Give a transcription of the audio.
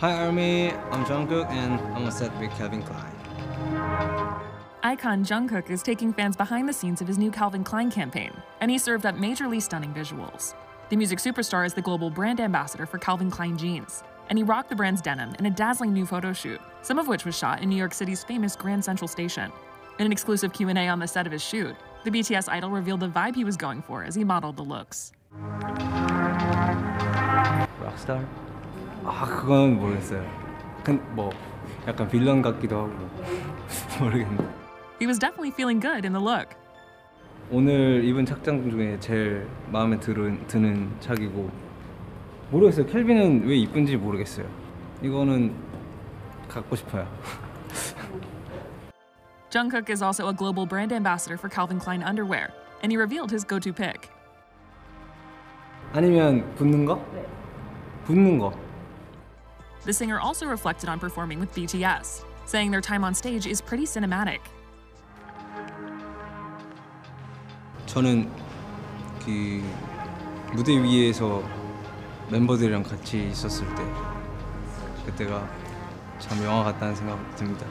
Hi ARMY, I'm Jungkook and I'm a set with Calvin Klein. Icon Jungkook is taking fans behind the scenes of his new Calvin Klein campaign, and he served up majorly stunning visuals. The music superstar is the global brand ambassador for Calvin Klein jeans, and he rocked the brand's denim in a dazzling new photo shoot, some of which was shot in New York City's famous Grand Central Station. In an exclusive Q&A on the set of his shoot, the BTS idol revealed the vibe he was going for as he modeled the looks. Rockstar 아 그건 모르겠어요. 근, 뭐 약간 빌런 같기도 하고 모르겠는데 He was definitely feeling good in the look. 오늘 입은 착장 중에 제일 마음에 드는, 드는 착이고 모르겠어요. 켈빈은 왜 이쁜지 모르겠어요. 이거는 갖고 싶어요. Jungkook is also a global brand ambassador for Calvin Klein underwear, and he revealed his go-to pick. 아니면 붙는 거? 붙는 거. The singer also reflected on performing with BTS, saying their time on stage is pretty cinematic. 저는 그 무대 위에서 멤버들이랑 같이 있었을 때 그때가 참 영화 같다는 생각 듭니다.